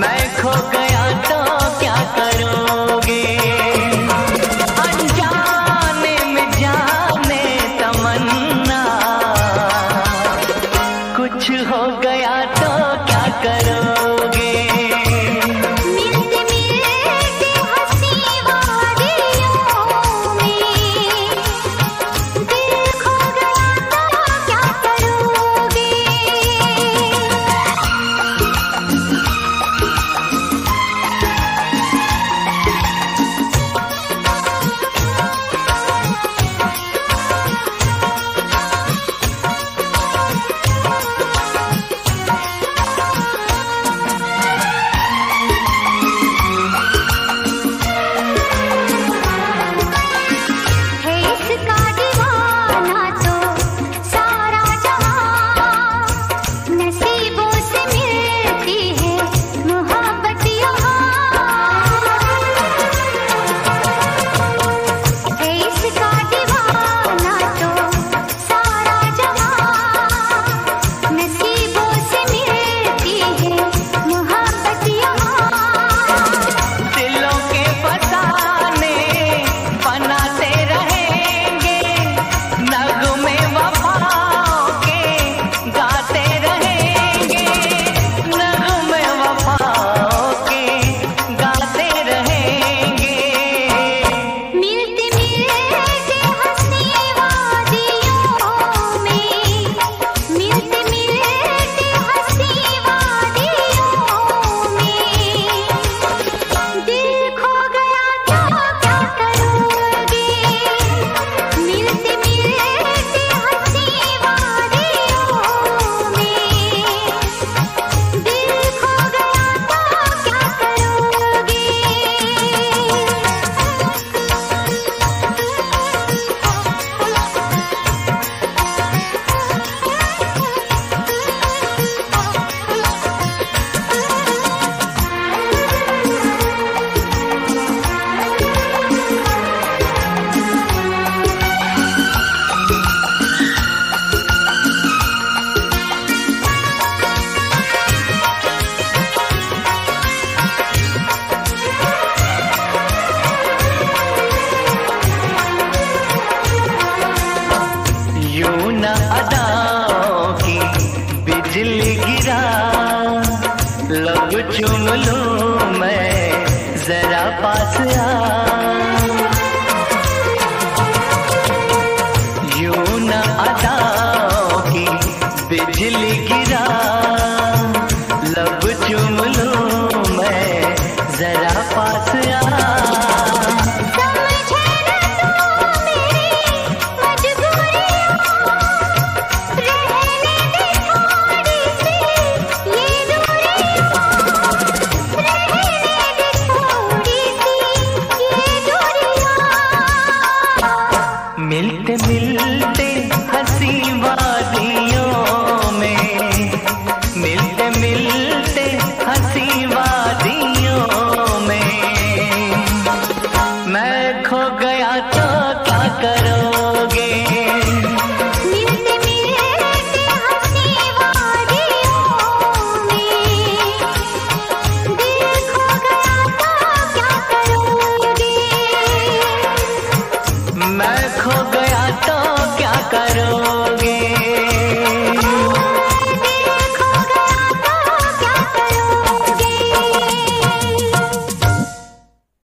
मैं खो गया गिरा। लब चुम लूँ मैं जरा पास आ। സുഖമില്ല